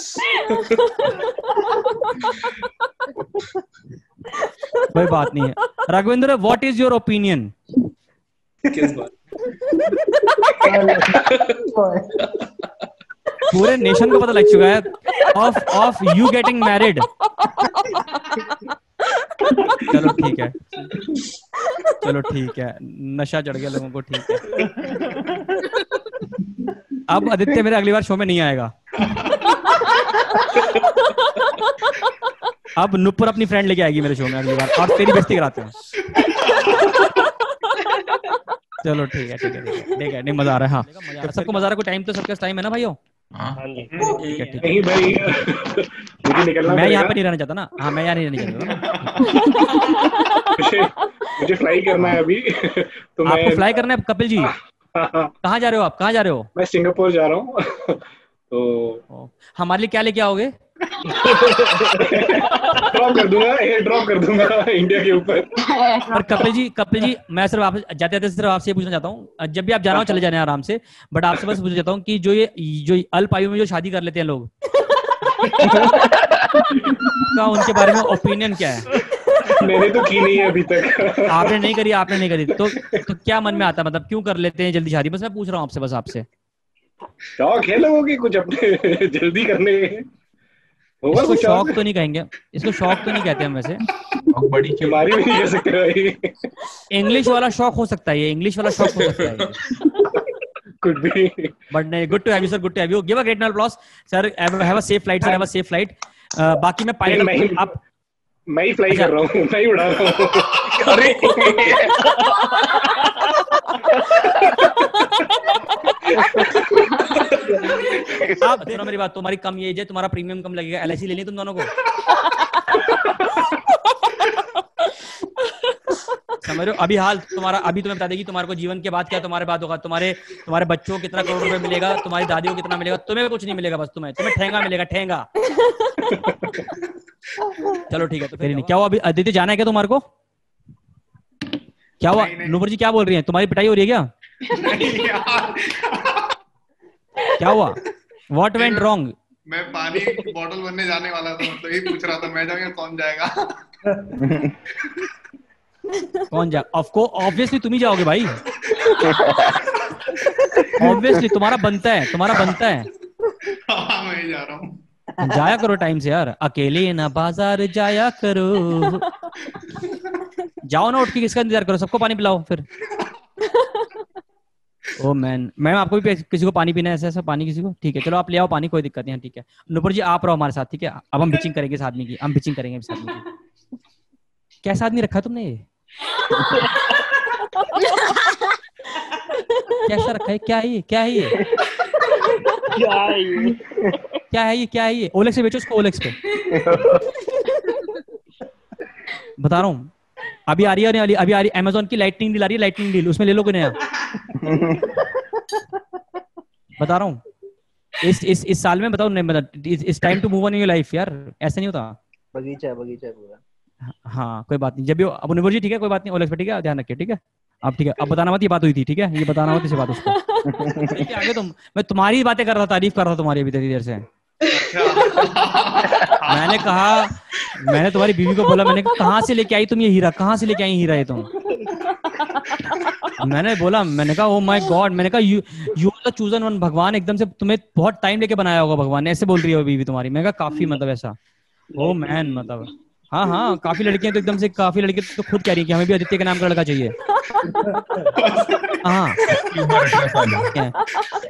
कोई बात नहीं है। Raghuvindra what is your opinion किस बात? पूरे नेशन को पता लग चुका है। Of of you getting married चलो ठीक है। चलो ठीक है। नशा चढ़ गया लोगों को, ठीक है। अब आदित्य मेरे अगली बार शो में नहीं आएगा। अब नुपुर अपनी फ्रेंड लेके आएगी मेरे शो में अगली बार, और तेरी बेइज्जती कराते हैं। चलो ठीक है ठीक है ठीक है। नहीं मज़ा आ रहा है हाँ। सबको मज़ा आ रहा है कोई टाइम तो सबके टाइम है ना भाइयों? हाँ। ठीक है ठीक है। भाई मुझे मैं यहाँ पे नहीं रहना चाहता ना। हाँ मैं यहाँ नहीं रहना चाहता मुझे मुझे फ्लाई करना है अभी तो मैं आपको फ्लाई करना है कपिल जी? कहाँ जा रहे हो आप? कहाँ जा रहे हो? मैं सिंगापुर जा रहा हूँ तो हमारे लिए क्या लेके आओगे? ड्रॉप कर दूँगा एयर ड्रॉप कर दूँगा इंडिया के ऊपर। और कपिल जी कपिल जी मैं सिर्फ़ आप जाते जाते सिर्फ़ आपसे पूछना चाहता हूँ जब भी आप जाना हो चले जाने आराम से बट आपसे बस पूछना चाहता हूँ कि जो ये जो अल्प आयु में जो शादी कर लेते हैं लोग का उनके बारे में ओपिनियन क्या है? मैंने तो की नहीं है अभी तक। आपने नहीं करी आपने नहीं करी। तो, तो क्या मन में आता मतलब क्यों कर लेते हैं जल्दी शादी? बस मैं पूछ रहा हूँ आपसे बस आपसे। शौक है लोगों के कुछ अपने जल्दी करने। इसको शौक तो नहीं कहेंगे इसको शौक तो नहीं कहते हम वैसे बड़ी बीमारी भी नहीं कह सकते भाई इंग्लिश वाला शौक हो सकता है ये इंग्लिश वाला शौक हो सकता है could be but no, good to have you sir good to have you give a great applause sir have, have a safe flight sir have a safe flight uh, बाकी मैं पायलट आप मैं ही fly कर रहा हूँ मैं ही उड़ा रहा हूँ अरे आप सुनो मेरी बात तुम्हारी कम एज है तुम्हारा प्रीमियम कम लगेगा एल लेनी है तुम दोनों को। समझ रहे हो? अभी हाल तुम्हारा अभी तुम्हें बता देगी तुम्हारे को जीवन के बाद क्या तुम्हारे बाद होगा। तुम्हारे तुम्हारे बच्चों को कितना करोड़ रुपए मिलेगा तुम्हारी दादी को कितना मिलेगा तुम्हें कुछ नहीं मिलेगा बस तुम्हें। तुम्हें ठेंगा मिलेगा ठेंगा। चलो ठीक है तो फिर नहीं क्या हुआ अभी? अदिति जाना है क्या तुम्हारे को? क्या हुआ? नूपुर जी क्या बोल रही है? तुम्हारी पिटाई हो रही है क्या? क्या हुआ? वॉट वेंट रॉन्ग मैं पानी की बोतल बनने जाने वाला था तो यही पूछ रहा था मैं जाऊँगा कौन जाएगा? कौन जा? ऑफको ऑब्वियसली तुम ही जाओगे भाई। ऑब्वियसली तुम्हारा बनता है तुम्हारा बनता है। हाँ मैं ही जा रहा हूँ। जाया करो टाइम से यार अकेले ना बाज़ार जाया करो। जाओ ना उठ के किसका इंतज़ार करो सबको पानी पिलाओ फिर। Oh man. मैम आपको भी किसी को पानी पीना है ऐसा ऐसा? पानी किसी को? ठीक है चलो आप ले आओ पानी कोई दिक्कत नहीं है ठीक है। नुपुर जी आप रहो हमारे साथ ठीक है? अब हम बिचिंग करेंगे इस आदमी की। हम बिचिंग करेंगे इस आदमी की। कैसा आदमी रखा तुमने ये? कैसा रखा है? क्या है ये? क्या है ये? क्या है ये? क्या है ये? क्या है ये? ओलेक्स पे बेचो उसको ओलेक्स पे। बता रहा हूँ। अभी आ रही है अभी आ रही अमेजोन की लाइटनिंग डील आ रही है लाइटनिंग डील उसमें ले लो कि नया। बता रहा हूँ। इस इस इस साल में बताओ नहीं मतलब इस time to move on your life यार। ऐसा नहीं होता। बगीचा है बगीचा है पूरा। हाँ कोई बात नहीं। जब भी अब जी ठीक है कोई बात नहीं ओलेक्स ठीक है ध्यान रखिए ठीक है? अब ठीक है अब बताना मत ये बात हुई थी ठीक है? ये बताना मत इसे बात उसको। आगे तुम मैं तुम्हारी बातें कर रहा था तारीफ़ कर रहा था तुम्हारी अभी तेरी देर से। मैंने कहा, मैंने तुम्हारी बीवी को बोला, मैंने कहा से लेके आई तुम ये हीरा? कहाँ से लेके आई हीरा ये तुम? मैंने बोला, मैंने कहा ओ माय गॉड मैंने कहा यू यू चूजन वन भगवान एकदम से तुम्हें बहुत टाइम लेके बनाया होगा, भगवान ने ऐसे बोल रही है बीवी तुम्हारी। मैंने कहा, काफ़ी मतलब ऐसा। ओ मैन मतलब। हाँ हाँ काफ़ी लड़कियाँ तो एकदम से काफ़ी लड़की तो खुद कह रही है कि हमें भी आदित्य के नाम का लड़का चाहिए। हाँ।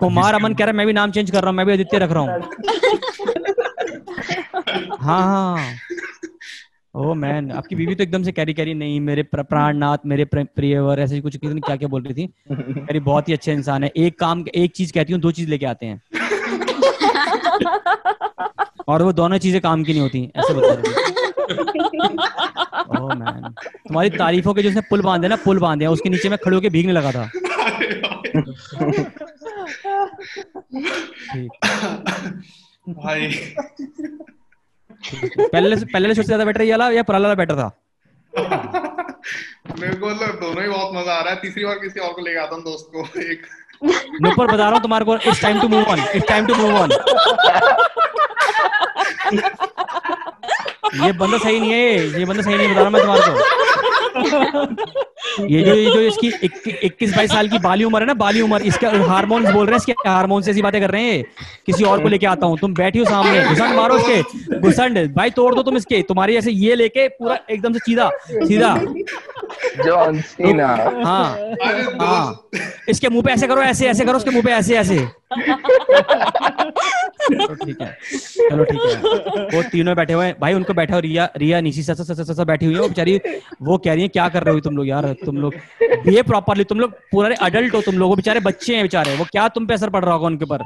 कुमार अमन कह रहा है, मैं भी नाम चेंज कर रहा हूँ, मैं भी आदित्य रख रहा हूँ। हाँ हाँ। ओ मैन आपकी बीवी तो एकदम से कैरी कैरी नहीं, मेरे प्र- प्राणनाथ, मेरे प्र- प्रियवर ऐसे कुछ कितनी क्या क्या बोल रही थी। मेरी बहुत ही अच्छे इंसान है। एक काम, एक चीज़ कहती हूँ, दो चीज़ लेके आते हैं। और वो दोनों चीज़ें काम की नहीं होती, ऐसे बता रही ओह मैन तुम्हारी तारीफों के जो उसने पुल बांधे ना पुल बांधे उसके नीचे मैं खड़े होके भीगने लगा था। भाई। पहले से पहले सबसे ज़्यादा बेटर ये वाला या पुराना बेटर था? मेरे को मतलब दोनों ही बहुत मज़ा आ रहा है। तीसरी बार किसी और को लेके आता हूँ दोस्त को एक। मैं ऊपर बता रहा हूँ तुम्हारे को it's time to move on it's time to move on ये बंदा सही नहीं है ये बंदा सही नहीं बता रहा मैं तुम्हारे को। ये जो ये जो इसकी इक्कीस बाईस साल की बाली उम्र है ना बाली उम्र इसके हार्मोन्स बोल रहे हैं इसके हार्मोन से ऐसी बातें कर रहे हैं किसी और को लेके आता हूँ तुम बैठी हो सामने घुसंड मारो इसके घुसंड भाई तोड़ दो तुम इसके तुम्हारी ऐसे ये लेके पूरा एकदम से सीधा सीधा। जॉन सीना हाँ हाँ इसके मुँह पे ऐसे करो ऐसे ऐसे करो उसके मुँह पे ऐसे ऐसे। चलो ठीक है, चलो ठीक है। वो तीनों बैठे हुए हैं। भाई, उनको बैठे हो, रिया रिया, निशी ससा ससा ससा बैठी हुई है। बेचारी, वो कह रही है, क्या कर रहे हो तुम लोग? यार, तुम लोग ये प्रॉपरली तुम लोग पूरे अडल्ट हो तुम लोग। बेचारे बच्चे हैं बेचारे। वो क्या तुम पे असर पड़ रहा होगा उनके ऊपर?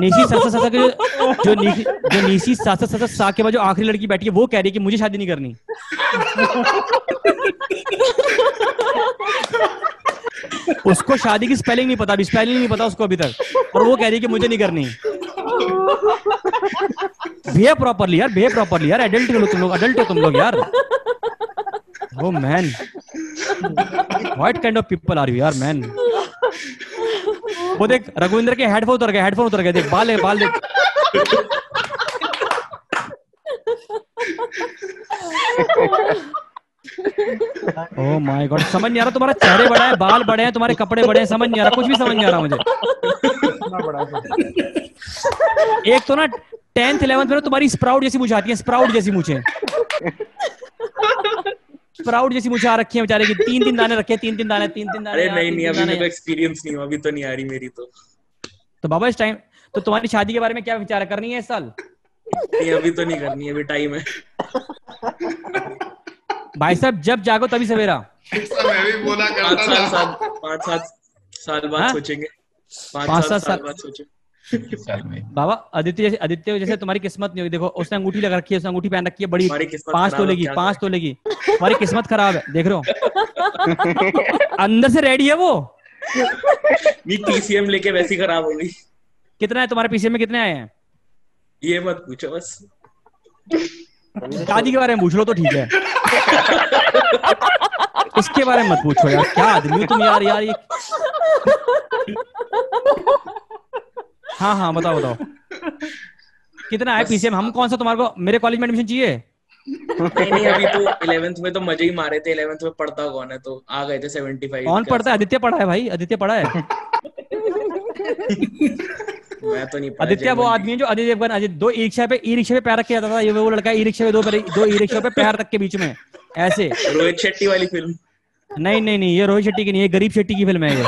निशी ससा ससा के जो निशी जो निशी ससा ससा सा के बाद जो आखिरी लड़की बैठी है, वो कह रही है कि मुझे शादी नहीं करनी। उसको शादी की स्पेलिंग नहीं पता अभी स्पेलिंग नहीं पता उसको अभी तक। और वो कह रही है कि मुझे नहीं करनी। बिहेव प्रॉपरली यार बिहेव प्रॉपरली यार एडल्ट हो तुम लोग अडल्ट हो तुम लोग यार। ओ man what kind of people are you यार मैन वो देख, रघुविंद्र के हेडफोन उतर गए हेडफोन उतर गए, देख, बाल है बाल देख। ओ माय गॉड समझ नहीं आ रहा तुम्हारा चेहरे बड़ा है, बाल बड़े हैं, तुम्हारे कपड़े बड़े हैं, समझ नहीं आ रहा, कुछ भी समझ नहीं आ रहा मुझे। एक तो ना टेंथ इलेवंथ में तुम्हारी स्प्राउट जैसी मुझे आती है स्प्राउट जैसी मुझे। स्प्राउट जैसी मुझे आ रखी है बेचारे की। तीन तीन दाने रखे तीन तीन दाने तीन तीन दाने अरे नहीं नहीं अभी मेरे को एक्सपीरियंस नहीं हुआ अभी तो नहीं आ रही मेरी तो। तो बाबा इस टाइम तो तुम्हारी शादी के बारे में क्या विचार करनी है इस साल? नहीं अभी तो नहीं करनी अभी टाइम है। भाई साहब जब जागो तभी सवेरा। मैं भी बोला करता था। पाँच सात साल बाद हाँ? सोचेंगे। पाँच सात साल- बाद सोचेंगे। बाबा आदित्य जैसे आदित्य जैसे तुम्हारी किस्मत नहीं होगी। देखो उसने अंगूठी लगा रखी है उसने अंगूठी पहन रखी है बड़ी पाँच खराब है, तोले की पाँच तोले की। हमारी किस्मत खराब है देख रहे हो। अंदर से रेडी है वो। पीसीएम लेके वैसी खराब हो गई कितना है तुम्हारे पीछे में कितने आए हैं? ये मत पूछो बस। शादी के बारे में पूछ लो तो ठीक है। इसके बारे में मत पूछो यार क्या आदमी तुम यार यार ये हाँ हाँ बताओ बताओ। कितना है? पीछे में हम कौन सा तुम्हारे को मेरे कॉलेज में एडमिशन चाहिए? नहीं नहीं अभी तो इलेवेंथ में तो मज़े ही मारे थे इलेवेंथ में पढ़ता कौन है? तो आ गए थे सेवेंटी फाइव कौन पढ़ता है? आदित्य पढ़ा है भाई आदित्य पढ़ा है। मैं तो नहीं आदित्य वो आदमी है जो आदित्य देवगन आदित्य दो ई रिक्शा पे ई रिक्शा पे पैर रख के जाता था ये वो लड़का ई रिक्शा पे दो दो ई रिक्शा पे पैर रख के बीच में ऐसे। रोहित शेट्टी वाली फ़िल्म। नहीं नहीं नहीं ये रोहित शेट्टी की नहीं ये गरीब शेट्टी की फ़िल्म है ये।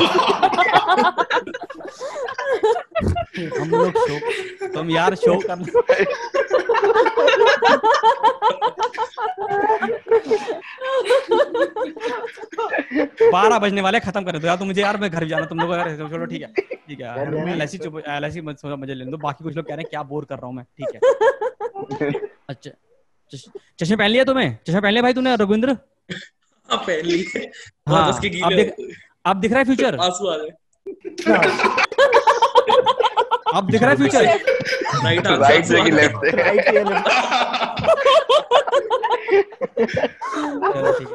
हम लोग शो तुम यार शो कर बारह बजने वाले खत्म कर दो यार तो मुझे यार मैं घर जाना तुम लोग अगर चलो ठीक है। ठीक है एल आई चुप एल मत सोचा मज़े लेने दो। बाकी कुछ लोग कह रहे हैं क्या बोर कर रहा हूँ मैं ठीक है। अच्छा चश- चश्मे पहन लिया तुम्हें? चश्मे पहन लिया भाई तूने रघुविंद्र? हाँ पहन ली थे हाँ अब दिख अब दिख रहा है फ्यूचर आँसू आ गए अब दिख रहा है फ्यूचर राइट राइट से कि लेफ़्ट से है।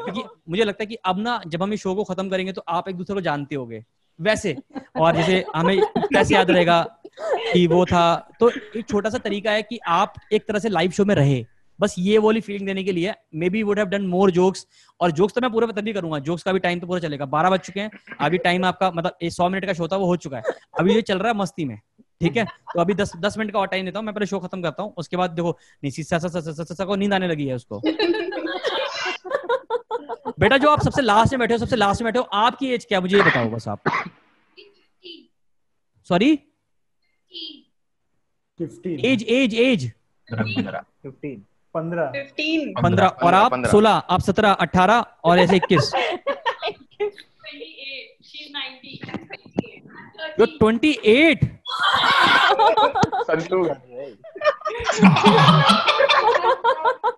क्योंकि मुझे लगता है कि अब ना जब हम इस शो को खत्म करेंगे तो आप एक दूसरे को जानते होगे। वैसे और जैसे हमें कैसे याद रहेगा कि वो था। तो एक छोटा सा तरीका है कि आप एक तरह से लाइव शो में रहे। बस ये वाली फीलिंग देने के लिए maybe would have done more jokes और जोक्स तो मैं पूरा तभी करूँगा। जोक्स का भी टाइम तो पूरा चलेगा। बारह बज चुके हैं। अभी टाइम आपका मतलब सौ मिनट का शो था वो हो चुका है। अभी ये चल रहा है मस्ती में। ठीक है? तो अभी दस दस मिनट का और टाइम देता हूँ मैं पहले शो खत्म करता हूँ उसके बाद देखो निशी सा सा सा सा सा- सा को नींद आने लगी है उसको। बेटा जो आप सबसे लास्ट में बैठे हो सबसे लास्ट में बैठे हो आपकी एज क्या मुझे ये बताओ बस आप। Sorry fifteen age age age fifteen पंद्रह। पंद्रह और आप? सोलह। आप सत्रह अठारह और ऐसे इक्कीस। ट्वेंटी एट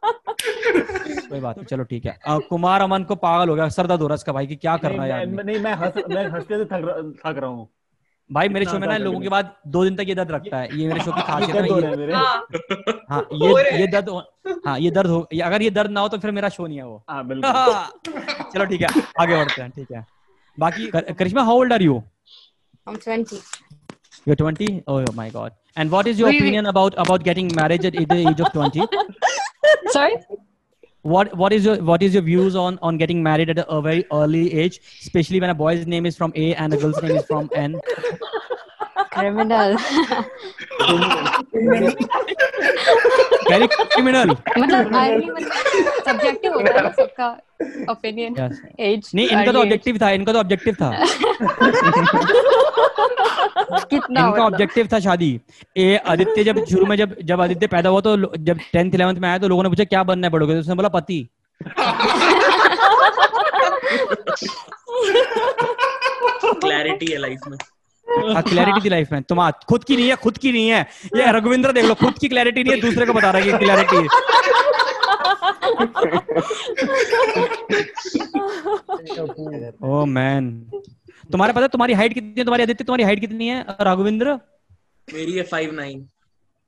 कोई बात नहीं चलो ठीक है। अ, कुमार अमन को पागल हो गया सर दर्द हो रहा है इसका भाई कि क्या कर नहीं रहा है यार? मैं नहीं मैं हंस मैं हँसते से थक थक रहा हूँ। भाई मेरे शो में ना लोगों के बाद दो दिन तक ये दर्द रखता है। ये मेरे शो की खासियत दर्द हो है ये- हाँ ये ये दर्द हो- हाँ ये दर्द हो अगर ये दर्द ना हो तो फिर मेरा शो नहीं है वो। हाँ बिल्कुल। चलो ठीक है आगे बढ़ते हैं ठीक है। बाकी Karishma how old are you I'm 20. You're 20? Oh my god. And what is your Wait, wait. opinion about about getting married at the age of 20? Sorry? What what is your what is your views on on getting married at a very early age, especially when a boy's name is from A and a girl's name is from N? Criminal. Very criminal. मतलब mean मतलब subjective होता है सबका. Yes. Age. नहीं इनका तो objective था इनका तो ऑब्जेक्टिव था कितना इनका? ऑब्जेक्टिव था शादी ए आदित्य जब शुरू में जब जब आदित्य पैदा हुआ तो जब टेंथ इलेवंथ में आया तो लोगों ने पूछा क्या बनना है बड़ोगे तो उसने बोला पति क्लैरिटी है लाइफ में क्लैरिटी थी लाइफ में। तुम आज खुद की नहीं है खुद की नहीं है। ये रघुविंद्र देख लो खुद की क्लैरिटी नहीं है दूसरे को बता रहा है कि क्लैरिटी है। ओ मैन तुम्हारे पता है तुम्हारी हाइट कितनी है? तुम्हारी आदित्य तुम्हारी हाइट कितनी है रघुविंद्र? मेरी है five nine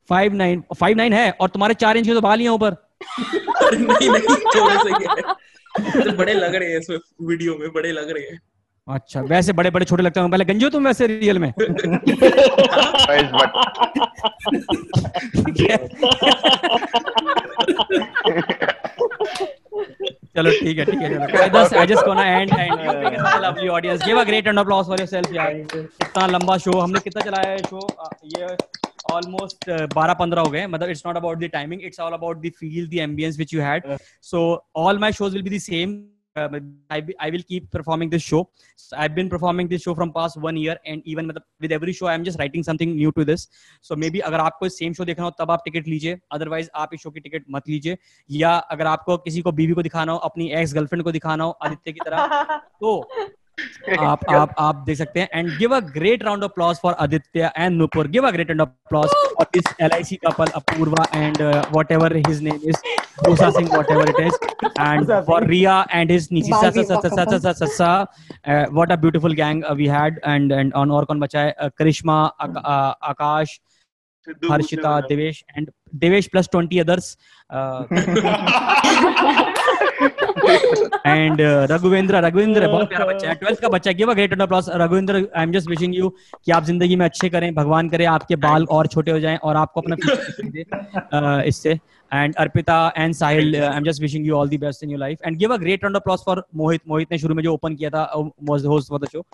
five nine five nine है? और तुम्हारे चार इंच के तो बाल ही हैं ऊपर। नहीं नहीं थोड़े से ही है। तो बड़े लग रहे हैं इसमें वीडियो में बड़े लग रहे हैं। अच्छा वैसे बड़े बड़े छोटे लगते हैं पहले गंजे हो तुम वैसे रियल में? चलो ठीक है ठीक है चलो। I just I just gonna end and you make a lovely audience. Give a great round of applause for yourself यार इतना लंबा शो हमने कितना चलाया है शो ये ऑलमोस्ट बारह पंद्रह हो गए मतलब it's not about the timing it's all about the feel the ambience which you had so all my shows will be the same uh, I, I will keep performing this show. So I've been performing this show from past one year, and even with, with every show, I'm just writing something new to this. So maybe अगर आपको same show देखना हो तब आप ticket लीजिए otherwise आप इस show की टिकट मत लीजिए या अगर आपको किसी को बीवी को दिखाना हो अपनी एक्स गर्लफ्रेंड को दिखाना हो आदित्य की तरह तो आप आप आप देख सकते हैं। And give a great round of applause for Aditya and Nupur give a great round of applause for this L couple Apurva and what his name is Dusa Singh what it is and for Riya and his Nishi सा सा सा सा सा सा सा a beautiful gang we had and and on और कौन बचा है Karishma Akash Harshita Devesh and Devesh plus twenty others and Raghuvendra Raghuvendra बहुत प्यारा बच्चा है। ट्वेल्थ का बच्चा give a great applause Raghuvendra I am just wishing you कि आप ज़िंदगी में अच्छे करें भगवान करे आपके बाल और छोटे हो जाएँ और आपको अपना uh, इससे। And Arpita and Sahil I am just wishing you all the best in your life and give a great round applause for Mohit Mohit ने शुरू में जो ओपन किया था was the host for the show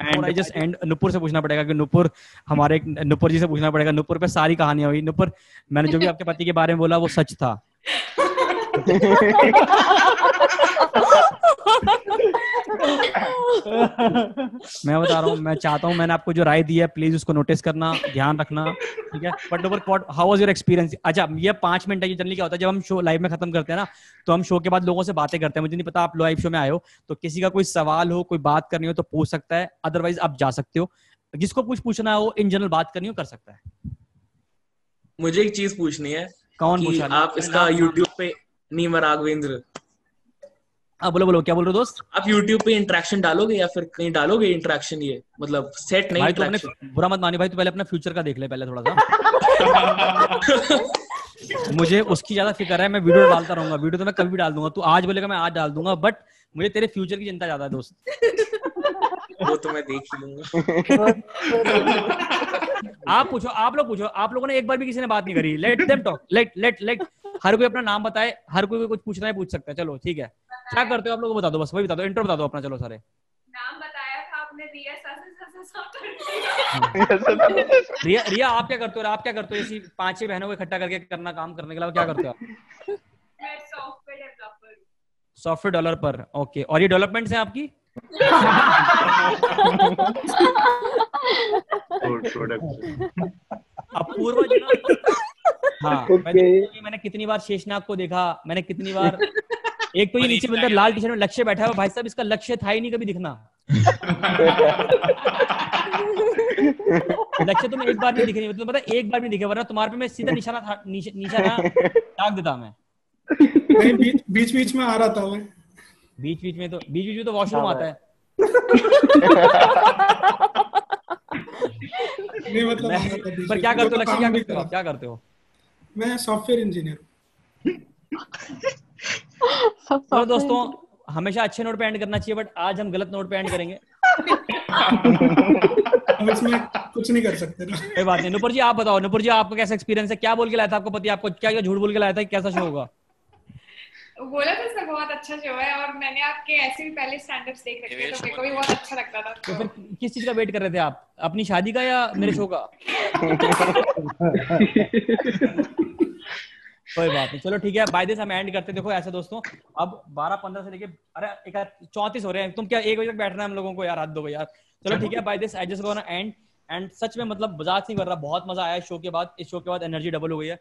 and I just and Nupur से पूछना पड़ेगा कि नुपुर हमारे नुपुर जी से पूछना पड़ेगा। नुपुर पे सारी कहानियाँ हुई। नुपुर मैंने जो भी आपके पति के बारे में बोला वो सच था। मैं बता रहा हूँ मैं चाहता हूँ मैंने आपको जो राय दी है प्लीज़ उसको नोटिस करना ध्यान रखना ठीक है? But over what how was your experience अच्छा ये पाँच मिनट है ये जनरली क्या होता है जब हम शो लाइव में खत्म करते हैं ना तो हम शो के बाद लोगों से बातें करते हैं। मुझे नहीं पता आप लाइव शो में आए हो तो किसी का कोई सवाल हो कोई बात करनी हो तो पूछ सकता है। अदरवाइज़ आप जा सकते हो। जिसको कुछ पूछना हो इन जनरल बात करनी हो कर सकता है। मुझे एक चीज़ पूछनी है कौन पूछा? आप इसका यूट्यूब पे नीम राघवेंद्र हाँ बोलो बोलो क्या बोल रहे हो दोस्त? आप यूट्यूब पे इंटरेक्शन डालोगे या फिर कहीं डालोगे इंटरेक्शन ये? मतलब सेट नहीं भाई तो अपने बुरा मत मानिए भाई तू पहले अपना फ्यूचर का देख ले पहले थोड़ा सा। मुझे उसकी ज़्यादा फ़िक्र है मैं वीडियो डालता रहूँगा वीडियो तो मैं कभी भी डाल दूँगा तू आज बोलेगा मैं आज डाल दूँगा बट मुझे तेरे फ्यूचर की चिंता ज़्यादा है दोस्त। वो तो मैं देख ही लूँगा। आप पूछो आप लोग पूछो आप लोगों ने एक बार भी किसी ने बात नहीं करी। Let them talk let let let हर कोई अपना नाम बताए हर कोई कुछ पूछना है पूछ सकता है। चलो ठीक है। क्या करते हो आप लोग बता दो बस वही बता दो इंट्रो बता दो अपना चलो सारे। नाम बताया था आपने रिया रिया रिया आप क्या करते हो आप क्या करते हो? ऐसी पाँच छह बहनों को इकट्ठा करके करना काम करने के अलावा क्या करते हो आप? सॉफ्टवेयर डेवलपर सॉफ्टवेयर डॉलर पर ओके। और ये डेवलपमेंट्स हैं आपकी? ना हाँ मैं देखता मैंने कितनी बार शेषनाग को देखा मैंने कितनी बार एक तो ये नीचे बंदा लाल टी शर्ट में लक्ष्य बैठा है भाई साहब इसका लक्ष्य था ही नहीं कभी दिखना। लक्ष्य तुम्हें एक बार नहीं दिखे नहीं तुम्हें पता एक बार भी नहीं दिखे वरना तुम्हारे पे मैं सीधा निशाना था निश- निशाना दाग देता मैं। नहीं, बीच बीच बीच में आ रहा था मैं। बीच बीच में तो बीच बीच में तो वॉशरूम आता है। नहीं मतलब रहा पर क्या करते हो तो लक्ष्य क्या करते हो? क्या करते हो? मैं सॉफ्टवेयर इंजीनियर तो दोस्तों हमेशा अच्छे नोट पे एंड करना चाहिए बट आज हम गलत नोट पे एंड करेंगे। अब इसमें कुछ नहीं कर सकते ना। कोई बात नहीं नुपुर जी आप बताओ नुपुर जी आपका कैसा एक्सपीरियंस है? क्या बोल के लाया था आपको पति? आपको क्या क्या झूठ बोल के लाया था? कैसा शो होगा? बोला था सर बहुत अच्छा शो है। और मैंने आपके ऐसे भी पहले स्टैंड अप्स देख रखे थे तो मेरे को भी बहुत अच्छा लगता था। तो फिर किस चीज़ का वेट कर रहे थे आप? अपनी शादी का या मेरे शो का? कोई बात नहीं चलो ठीक है बाय दिस हम एंड करते हैं। देखो ऐसे दोस्तों अब 12 15 से लेके अरे एक चौंतीस हो रहे हैं। तुम क्या एक बजे तक बैठना है हम लोगों को? यार हाथ दो यार। चलो ठीक है by this I just gonna and and सच में मतलब मज़ाक नहीं कर रहा बहुत मज़ा आया शो के बाद इस शो के बाद एनर्जी डबल हो गई है।